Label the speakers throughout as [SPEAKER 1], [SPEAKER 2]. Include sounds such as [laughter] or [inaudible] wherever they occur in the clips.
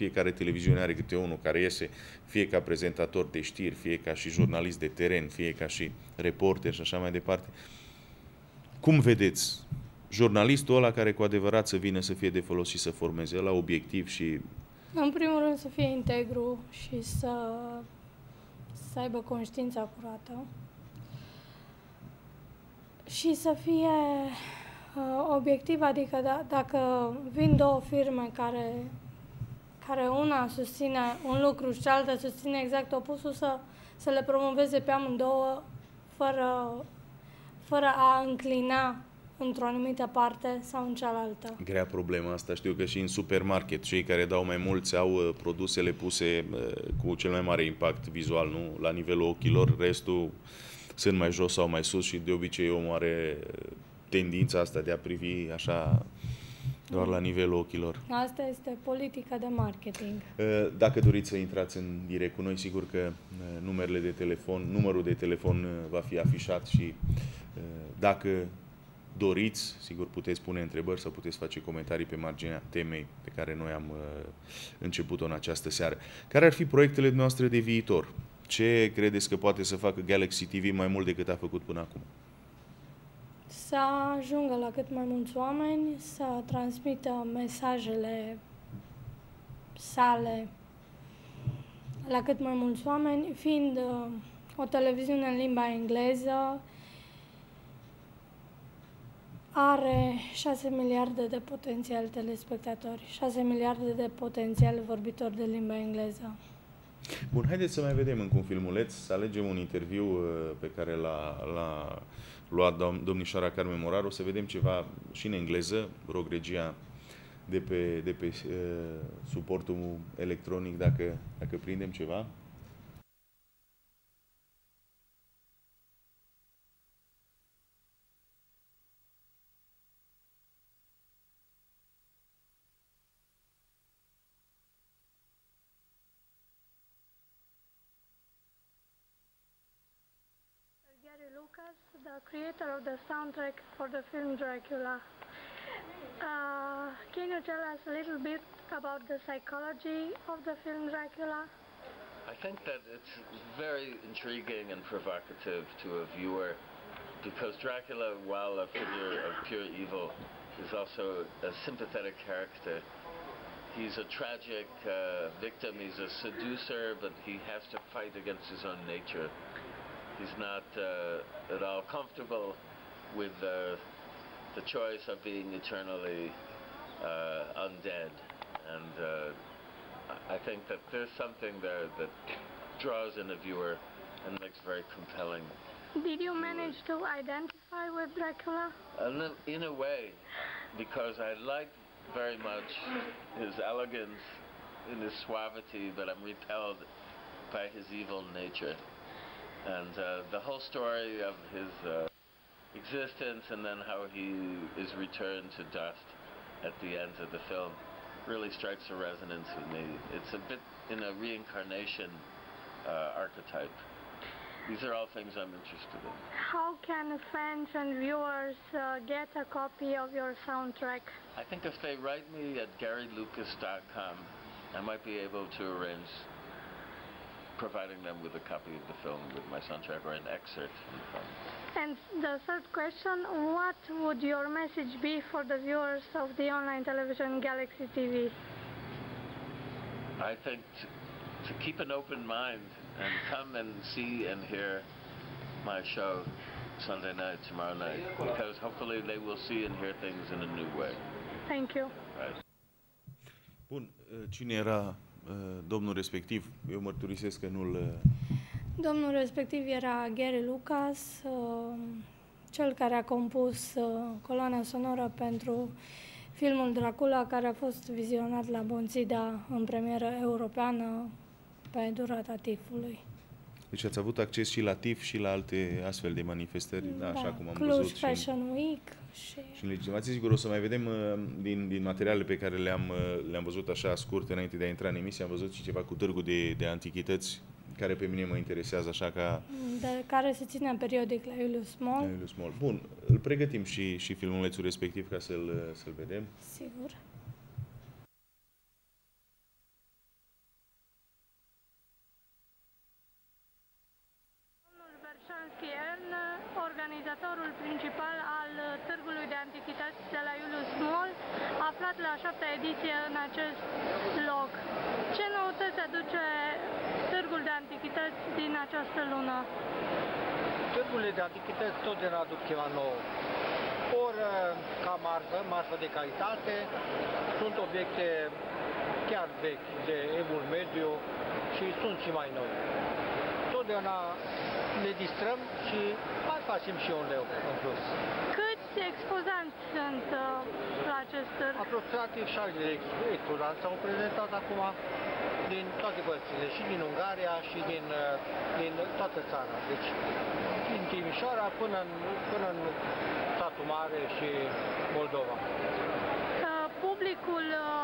[SPEAKER 1] fiecare televiziune are câte unul care iese, fie ca prezentator de știri, fie ca și jurnalist de teren, fie ca și reporter și așa mai departe. Cum vedeți jurnalistul ăla care cu adevărat să vină să fie de folos și să formeze la obiectiv și...
[SPEAKER 2] În primul rând să fie integru și să, să aibă conștiința curată și să fie uh, obiectiv, adică da, dacă vin două firme care, care una susține un lucru și cealaltă susține exact opusul, să, să le promoveze pe amândouă fără, fără a înclina într-o anumită parte sau în cealaltă.
[SPEAKER 1] Grea problema asta. Știu că și în supermarket cei care dau mai mulți au uh, produsele puse uh, cu cel mai mare impact vizual, nu? La nivelul ochilor, restul sunt mai jos sau mai sus și de obicei omul are uh, tendința asta de a privi așa doar la nivelul ochilor.
[SPEAKER 2] Asta este politica de marketing.
[SPEAKER 1] Dacă doriți să intrați în direct cu noi, sigur că numerele de telefon, numărul de telefon va fi afișat și dacă doriți, sigur puteți pune întrebări sau puteți face comentarii pe marginea temei pe care noi am uh, început-o în această seară. Care ar fi proiectele noastre de viitor? Ce credeți că poate să facă Galaxy TV mai mult decât a făcut până acum?
[SPEAKER 2] Să ajungă la cât mai mulți oameni, să transmită mesajele sale la cât mai mulți oameni, fiind uh, o televiziune în limba engleză, are 6 miliarde de potențial telespectatori, 6 miliarde de potențial vorbitori de limba engleză.
[SPEAKER 1] Bun, haideți să mai vedem încă un filmuleț, să alegem un interviu uh, pe care l-a, l-a luat domnișoara Carmen Moraru, să vedem ceva și în engleză, rog regia de pe, de pe uh, suportul electronic dacă, dacă prindem ceva.
[SPEAKER 2] The creator of the soundtrack for the film Dracula. Uh, can you tell us a little bit about the psychology of the film Dracula?
[SPEAKER 3] I think that it's very intriguing and provocative to a viewer because Dracula, while a figure of pure evil, is also a sympathetic character. He's a tragic uh, victim, he's a seducer, but he has to fight against his own nature. He's not uh, at all comfortable with uh, the choice of being eternally uh, undead. And uh, I think that there's something there that draws in a viewer and makes very compelling.
[SPEAKER 2] Did you manage to identify with Dracula?
[SPEAKER 3] In a way, because I like very much his elegance and his suavity, but I'm repelled by his evil nature and uh, the whole story of his uh, existence and then how he is returned to dust at the end of the film really strikes a resonance with me. It's a bit in a reincarnation uh, archetype. These are all things I'm interested in.
[SPEAKER 2] How can fans and viewers uh, get a copy of your soundtrack?
[SPEAKER 3] I think if they write me at garylucas.com, I might be able to arrange providing them with a copy of the film with my soundtrack or an excerpt from the film.
[SPEAKER 2] And the third question, what would your message be for the viewers of the online television Galaxy TV?
[SPEAKER 3] I think to, to keep an open mind and come and see and hear my show Sunday night, tomorrow night, because hopefully they will see and hear things in a new way.
[SPEAKER 2] Thank you.
[SPEAKER 3] Right.
[SPEAKER 1] Bun, cine era domnul respectiv, eu mărturisesc că nu-l... Uh,
[SPEAKER 2] domnul respectiv era Gary Lucas, uh, cel care a compus coloana sonoră pentru filmul Dracula, care a fost vizionat la Bonțida în premieră europeană pe durata TIF-ului.
[SPEAKER 1] Deci ați avut acces și la TIF și la alte astfel de manifestări, da, da așa cum am
[SPEAKER 2] Cluj
[SPEAKER 1] văzut.
[SPEAKER 2] Fashion și Week. Și,
[SPEAKER 1] și în legitimație, sigur, o să mai vedem uh, din, din materialele pe care le-am, uh, le-am văzut așa scurt înainte de a intra în emisie, am văzut și ceva cu târgul de, de antichități care pe mine mă interesează așa ca...
[SPEAKER 2] De care se ține periodic la Iulius Mall.
[SPEAKER 1] La Iulius Mall. Bun, îl pregătim și, și filmulețul respectiv ca să-l, să-l vedem.
[SPEAKER 2] Sigur. principal al uh, Târgului de Antichități de la Julius Moll, aflat la șaptea ediție în acest loc. Ce noutăți aduce Târgul de Antichități din această lună?
[SPEAKER 4] Târgurile de antichități tot de aduc ceva nou. Ori uh, ca marfă, marfă de calitate, sunt obiecte chiar vechi, de evul mediu și sunt și mai noi. Totdeauna ne distrăm și mai facem și un leu în plus.
[SPEAKER 2] Câți expozanți sunt uh, la acest târg?
[SPEAKER 4] Aproximativ 60 de expozanți s-au prezentat acum din toate părțile, și din Ungaria și din, uh, din toată țara. Deci din Timișoara până în, până în satul mare și Moldova.
[SPEAKER 2] Uh, Publicul uh,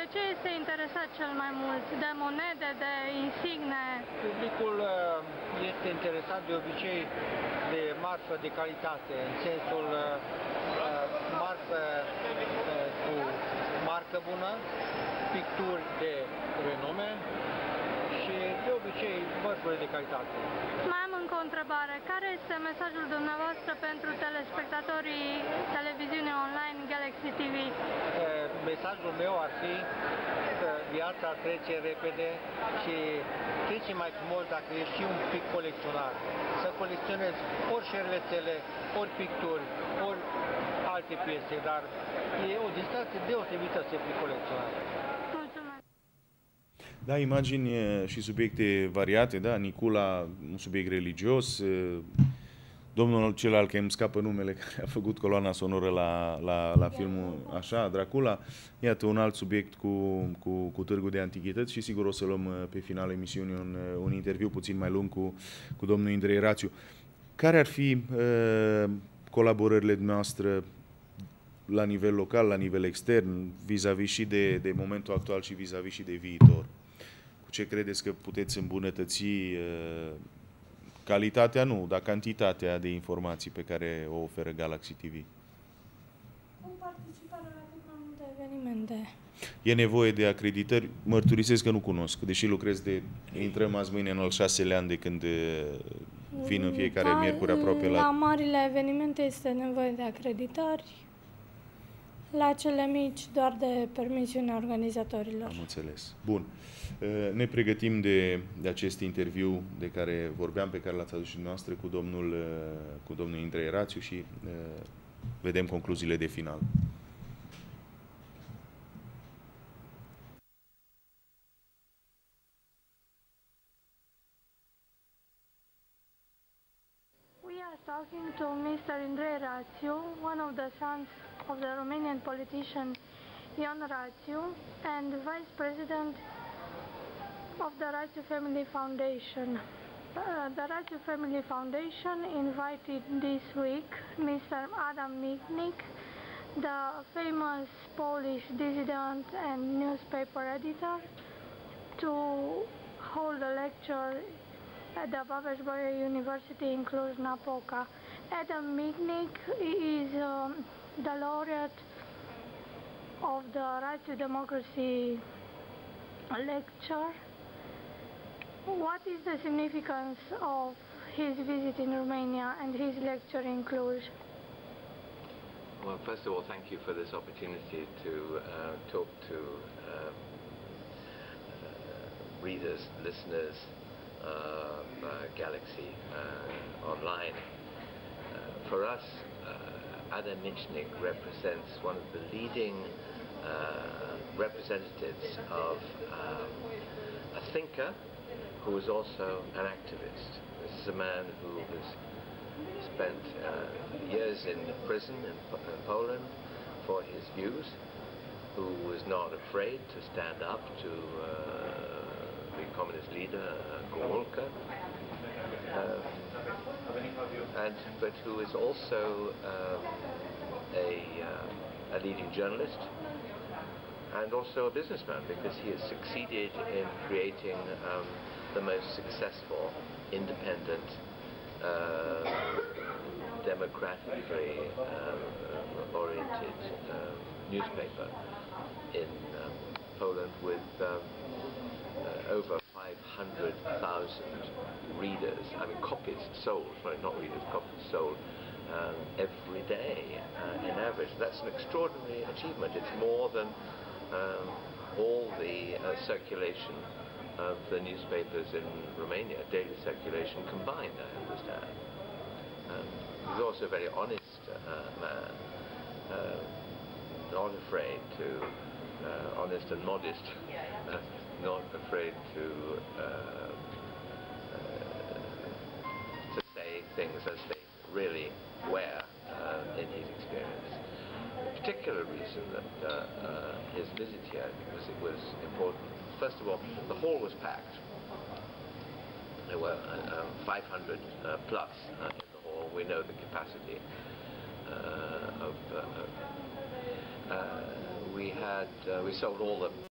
[SPEAKER 2] de ce este interesat cel mai mult? De monede, de insigne?
[SPEAKER 4] Publicul uh, este interesat de obicei de marfă de calitate, în sensul uh, uh, marfă uh, cu marcă bună, picturi de renume și de obicei mărfuri de calitate.
[SPEAKER 2] Mai am încă o întrebare. Care este mesajul dumneavoastră pentru telespectatorii televiziunii online Galaxy TV?
[SPEAKER 4] Uh, Mesajul meu ar fi că viața trece repede și trece mai frumos dacă ești și un pic colecționar. Să colecționezi ori șervețele, ori picturi, ori alte piese, dar e o distracție deosebită să fii colecționar.
[SPEAKER 2] Mulțumesc!
[SPEAKER 1] Da, imagini e, și subiecte variate, da, Nicula, un subiect religios, e, domnul celălalt, că îmi scapă numele, [laughs] care a făcut coloana sonoră la, la, la filmul, așa, Dracula, iată un alt subiect cu, cu, cu târgul de antichități și sigur o să luăm e, pe final emisiunii un, e, un interviu puțin mai lung cu, cu domnul Indrei Rațiu. Care ar fi uh, colaborările noastre la nivel local, la nivel extern, vis-a-vis și de, de momentul actual și vis-a-vis și de viitor? Cu ce credeți că puteți îmbunătăți uh, calitatea, nu, dar cantitatea de informații pe care o oferă Galaxy TV?
[SPEAKER 2] Cu participarea la cât mai multe evenimente.
[SPEAKER 1] E nevoie de acreditări? Mărturisesc că nu cunosc, deși lucrez de... Intrăm azi mâine în al șaselea an de când uh, vin în fiecare
[SPEAKER 2] Da,
[SPEAKER 1] miercuri aproape
[SPEAKER 2] La
[SPEAKER 1] la...
[SPEAKER 2] marile evenimente este nevoie de acreditări. La cele mici doar de permisiunea organizatorilor.
[SPEAKER 1] Am înțeles. Bun. Uh, Ne pregătim de, de acest interviu de care vorbeam, pe care l-ați adus și noastră cu domnul, uh, cu domnul Indrei Rațiu și uh, vedem concluziile de final.
[SPEAKER 2] Rațiu, one of the sons of the Romanian politician Ion Rațiu and Vice President of the Rațiu Family Foundation. Uh, the Rațiu Family Foundation invited this week Mr. Adam Michnik, the famous Polish dissident and newspaper editor, to hold a lecture at the Babeș-Bolyai University in Cluj-Napoca. Adam Michnik is um, the laureate of the Right to Democracy lecture. What is the significance of his visit in Romania and his lecture in Cluj?
[SPEAKER 5] Well, first of all, thank you for this opportunity to uh, talk to um, uh, readers, listeners of uh, Galaxy uh, Online. For us, uh, Adam Michnik represents one of the leading uh, representatives of um, a thinker who is also an activist. This is a man who has spent uh, years in prison in, in Poland for his views, who was not afraid to stand up to uh, the communist leader uh, Gomulka, and but who is also um, a, uh, a leading journalist and also a businessman because he has succeeded in creating um, the most successful independent uh, democratically um, oriented um, newspaper in um, Poland with um, uh, over 500,000 readers, I mean copies sold, sorry, not readers, copies sold, um, every day uh, in average. That's an extraordinary achievement. It's more than um, all the uh, circulation of the newspapers in Romania, daily circulation combined, I understand. Um, he's also a very honest uh, man, uh, not afraid to, uh, honest and modest, [laughs] uh, not afraid to uh, uh, to say things as they really were uh, in his experience. The particular reason that uh, uh, his visit here was it was important. First of all, the hall was packed. There were uh, um, 500 uh, plus uh, in the hall. We know the capacity uh, of. Uh, uh, we had we sold all the